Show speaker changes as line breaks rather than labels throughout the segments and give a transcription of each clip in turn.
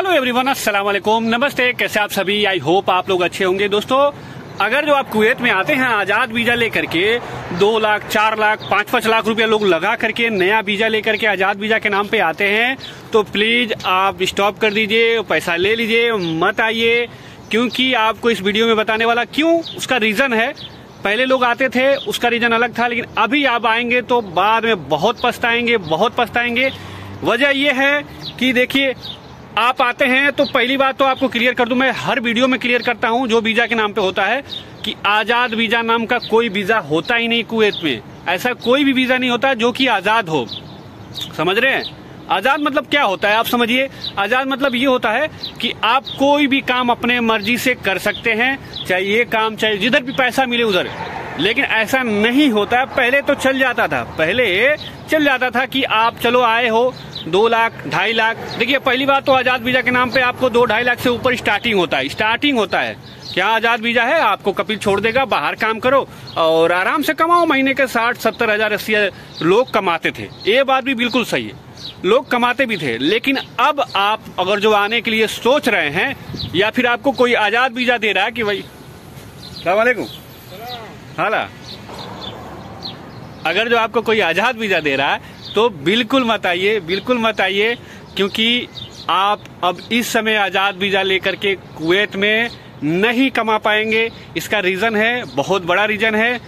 Hello everyone अस्सलाम वालेकुम नमस्ते कैसे आप सभी? आई होप आप लोग अच्छे होंगे। दोस्तों, अगर जो आप कुवैत में आते हैं, आज़ाद वीज़ा लेकर के, दो लाख, चार लाख, पाँच पाँच लाख रुपया लोग लगा करके नया वीज़ा लेकर के आज़ाद वीज़ा के नाम पे आते हैं तो प्लीज़ आप स्टॉप कर दीजिए, पैसा ले लीजिए, मत आइए, क्योंकि आपको इस वीडियो में बताने वाला क्यों? उसका रीजन है। पहले लोग आते थे, उसका रीजन अलग था, लेकिन अभी आप आएँगे तो बाद में बहुत पछताएँगे बहुत पछताएँगे। वजह यह है कि देखिए आप आते हैं तो पहली बात तो आपको क्लियर कर दूँ, मैं हर वीडियो में क्लियर करता हूँ, जो वीज़ा के नाम पे होता है, कि आज़ाद वीज़ा नाम का कोई वीज़ा होता ही नहीं कुवैत में। ऐसा कोई भी वीज़ा नहीं होता जो कि आज़ाद हो। समझ रहे हैं? आज़ाद मतलब क्या होता है, आप समझिए। आज़ाद मतलब ये होता है कि आप कोई भी काम अपने मर्ज़ी से कर सकते हैं, चाहे ये काम, चाहे जिधर भी पैसा मिले उधर। लेकिन ऐसा नहीं होता, पहले तो चल जाता था। पहले चल जाता था कि आप चलो आए हो दो लाख, ढाई लाख। देखिए, पहली बात तो आज़ाद वीज़ा के नाम पे आपको दो ढाई लाख से ऊपर स्टार्टिंग होता है। स्टार्टिंग होता है। क्या आज़ाद वीज़ा है? आपको कपिल छोड़ देगा, बाहर काम करो और आराम से कमाओ। महीने के साठ, सत्तर हज़ार, अस्सी लोग कमाते थे। ये बात भी बिल्कुल सही है। लोग कमाते भी थे। लेकिन अब आप अगर जो आने के लिए सोच रहे हैं, या फिर आपको कोई आज़ाद वीज़ा दे रहा है कि भाई सलामकुम हाला। अगर जो आपको कोई आज़ाद वीज़ा दे रहा है तो बिल्कुल मत आइए, बिल्कुल मत आइए, क्योंकि आप अब इस समय आज़ाद वीज़ा लेकर के कुवैत में नहीं कमा पाएँगे। इसका रीजन है, बहुत बड़ा रीजन है।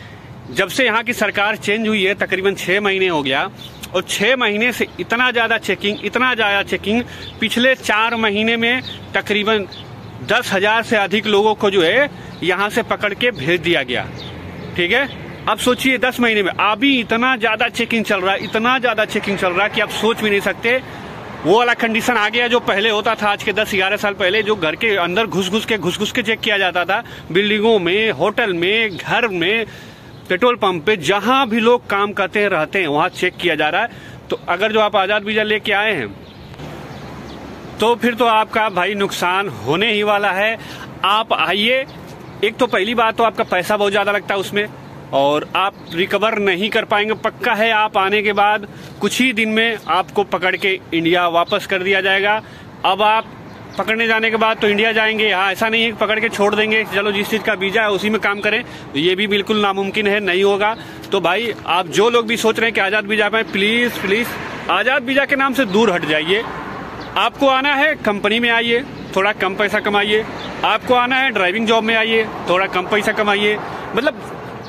जब से यहाँ की सरकार चेंज हुई है, तकरीबन छह महीने हो गया, और छह महीने से इतना ज़्यादा चेकिंग इतना ज़्यादा चेकिंग पिछले चार महीने में तकरीबन दस हज़ार से अधिक लोगों को जो है, यहाँ से पकड़ के भेज दिया गया। ठीक है? अब सोचिए, दस महीने में, अभी इतना ज़्यादा चेकिंग चल रहा है, इतना ज़्यादा चेकिंग चल रहा है कि आप सोच भी नहीं सकते। वो वाला कंडीशन आ गया जो पहले होता था, आज के दस, ग्यारह साल पहले, जो घर के अंदर घुस घुस के घुस घुस के चेक किया जाता था। बिल्डिंगों में, होटल में, घर में, पेट्रोल पंप पे, जहाँ भी लोग काम करते हैं, रहते हैं, वहाँ चेक किया जा रहा है। तो अगर जो आप आज़ाद वीज़ा लेके आए हैं तो फिर तो आपका भाई नुकसान होने ही वाला है। आप आइए, एक तो पहली बात तो आपका पैसा बहुत ज़्यादा लगता है उसमें। और आप रिकवर नहीं कर पाएँगे। पक्का है, आप आने के बाद कुछ ही दिन में आपको पकड़ के इंडिया वापस कर दिया जाएगा। अब आप पकड़ने जाने के बाद तो इंडिया जाएँगे। हाँ ऐसा नहीं है पकड़ के छोड़ देंगे चलो जिस चीज़ का वीज़ा है उसी में काम करें। ये भी बिल्कुल नामुमकिन है, नहीं होगा। तो भाई, आप जो लोग भी सोच रहे हैं कि आज़ाद वीज़ा पाए प्लीज़ प्लीज़ आज़ाद वीज़ा के नाम से दूर हट जाइए। आपको आना है कंपनी में आइए, थोड़ा कम पैसा कमाइए। आपको आना है ड्राइविंग जॉब में आइए, थोड़ा कम पैसा कमाइए। मतलब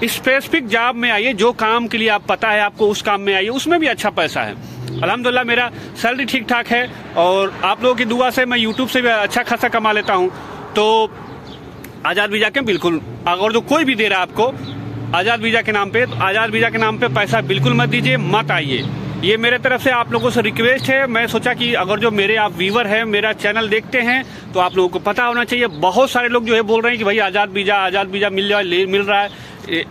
स्पेसिफिक जॉब में आइए, जो काम के लिए आप पता है, आपको उस काम में आइए, उसमें भी अच्छा पैसा है। अलहमदुल्ला मेरा सैलरी ठीक ठाक है, और आप लोगों की दुआ से मैं यूट्यूब से भी अच्छा खासा कमा लेता हूँ। तो आज़ाद वीज़ा के, बिल्कुल अगर जो कोई भी दे रहा है आपको, आज़ाद वीज़ा के नाम पे तो आज़ाद वीज़ा के नाम पे पैसा बिल्कुल मत दीजिए, मत आइए। ये मेरे तरफ़ से आप लोगों से रिक्वेस्ट है, मैं सोचा कि अगर जो मेरे आप व्यूवर हैं, मेरा चैनल देखते हैं तो आप लोगों को पता होना चाहिए। बहुत सारे लोग जो है बोल रहे हैं कि भाई, आज़ाद वीज़ा आज़ाद वीज़ा मिल जाए मिल रहा है।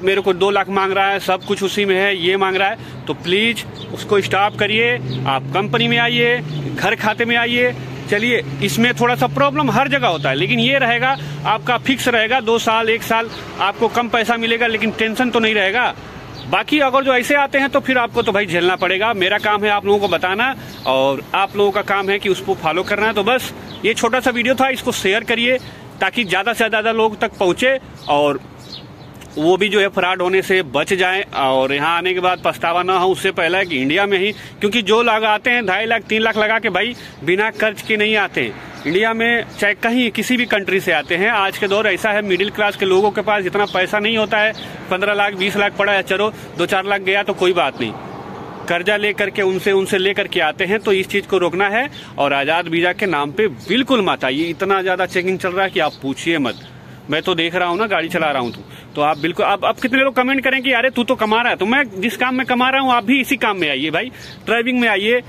मेरे को दो लाख मांग रहा है, सब कुछ उसी में है, ये मांग रहा है। तो प्लीज़ उसको स्टॉप करिए, आप कंपनी में आइए, घर खाते में आइए। चलिए, इसमें थोड़ा सा प्रॉब्लम हर जगह होता है, लेकिन ये रहेगा, आपका फिक्स रहेगा, दो साल, एक साल, आपको कम पैसा मिलेगा, लेकिन टेंशन तो नहीं रहेगा। बाकी अगर जो ऐसे आते हैं तो फिर आपको तो भाई झेलना पड़ेगा। मेरा काम है आप लोगों को बताना, और आप लोगों का काम है कि उसको फॉलो करना है। तो बस, ये छोटा सा वीडियो था, इसको शेयर करिए, ताकि ज़्यादा से ज़्यादा लोग तक पहुँचे, और वो भी जो है फ्रॉड होने से बच जाए और यहाँ आने के बाद पछतावा ना हो उससे पहले कि इंडिया में ही क्योंकि जो लोग आते हैं ढाई लाख तीन लाख लगा के भाई बिना कर्ज के नहीं आते। हैं इंडिया में चाहे कहीं किसी भी कंट्री से आते हैं आज के दौर ऐसा है मिडिल क्लास के लोगों के पास जितना पैसा नहीं होता है पंद्रह लाख बीस लाख पड़ा है चलो दो चार लाख गया तो कोई बात नहीं। कर्जा लेकर के उनसे उनसे लेकर के आते हैं तो इस चीज़ को रोकना है और आज़ाद वीज़ा के नाम पे बिल्कुल मत आइए। इतना ज़्यादा चेकिंग चल रहा है कि आप पूछिए मत। मैं तो देख रहा हूँ ना गाड़ी चला रहा हूँ तो, तो आप बिल्कुल अब अब कितने लोग कमेंट करें कि अरे तू तो कमा रहा है तो मैं जिस काम में कमा रहा हूँ, आप भी इसी काम में आइए भाई। ड्राइविंग में आइए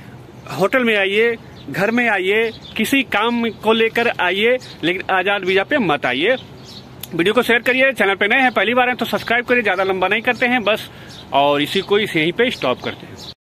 होटल में आइए, घर में आइए, किसी काम को लेकर आइए, लेकिन आज़ाद वीज़ा पे मत आइए। वीडियो को शेयर करिए चैनल पे नए हैं, पहली बार हैं तो सब्सक्राइब करिए, ज़्यादा लंबा नहीं करते हैं, बस। और इसी को इस यहीं पे स्टॉप करते हैं।